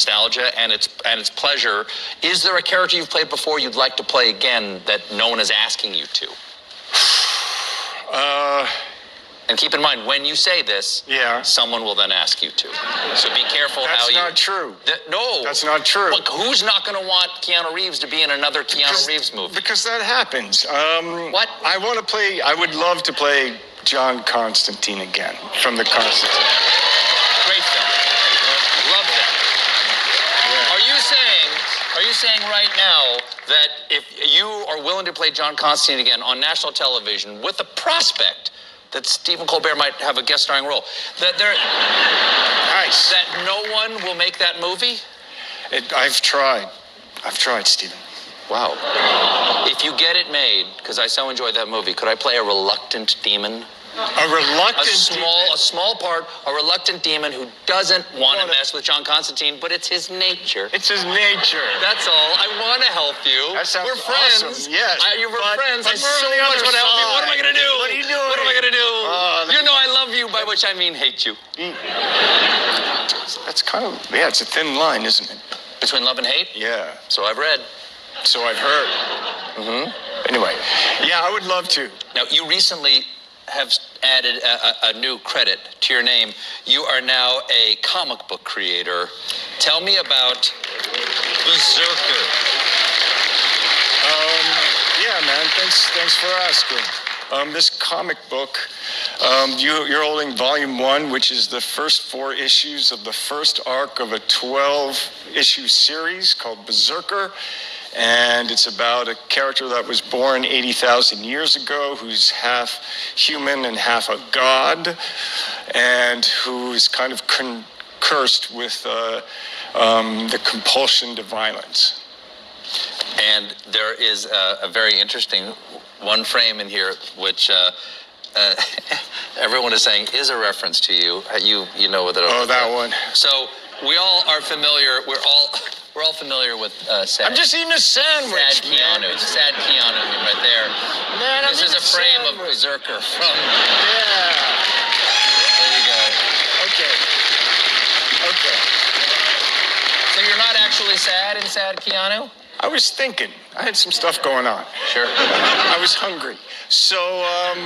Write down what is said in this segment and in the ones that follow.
nostalgia and its and its pleasure. Is there a character you've played before you'd like to play again that no one is asking you to? Uh, And keep in mind, when you say this, Yeah. someone will then ask you to. So be careful how that's not true. Th- no, That's not true. Look, who's not going to want Keanu Reeves to be in another Keanu Because- Reeves movie? Because that happens. Um, What? I want to play. I would love to play John Constantine again from the Constantine. Great film. Love that. Yeah. Are you saying? Are you saying right now that if you are willing to play John Constantine again on national television with the prospect that Stephen Colbert might have a guest starring role, that there Nice. that no one will make that movie? It, I've tried. I've tried, Stephen. Wow. If you get it made, because I so enjoyed that movie, could I play a reluctant demon? A reluctant. A small, a small part, a reluctant demon who doesn't want to mess with John Constantine, but it's his nature. It's his nature. That's all. I want to help you. That sounds we're friends. awesome, yes. I, you were But- friends. but I so much want to help you. What am I going to do? What are you doing? What am I going to do? That- you know I love you, by which I mean hate you. That's kind of yeah. It's a thin line, isn't it? Between love and hate? Yeah. So I've read. So I've heard. Mm-hmm. Anyway, yeah, I would love to. Now, you recently have added a, a, new credit to your name. You are now a comic book creator. Tell me about Berserker. Um, yeah, man. Thanks, thanks for asking. Um, this comic book, um, you, you're holding volume one, which is the first four issues of the first arc of a 12-issue series called Berserker, and it's about a character that was born 80,000 years ago, who's half human and half a god, and who is kind of con- cursed with uh, um, the compulsion to violence. And there is a, a very interesting one frame in here, which uh, uh, everyone is saying is a reference to you. You you know that. Oh, that one. So we all are familiar. We're all we're all familiar with uh, sad. I'm just eating a sandwich. sad man. Keanu. Sad Keanu right there. Man, I'm This is a frame of. Berserker from. Yeah. There you go. Okay. Okay. So you're not actually sad in sad Keanu? I was thinking. I had some stuff going on. Sure. I was hungry. So, um,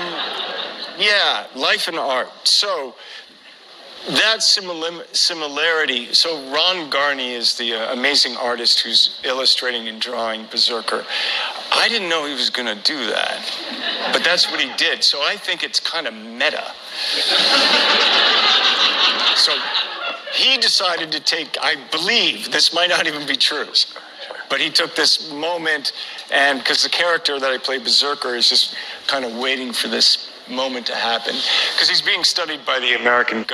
yeah, life and art. So, that simila- similarity. So, Ron Garney is the uh, amazing artist who's illustrating and drawing Berserker. I didn't know he was going to do that, but that's what he did. So, I think it's kind of meta. So, he decided to take, I believe, this might not even be true, but he took this moment, and because the character that I play, Berserker, is just kind of waiting for this moment to happen, because he's being studied by the American government.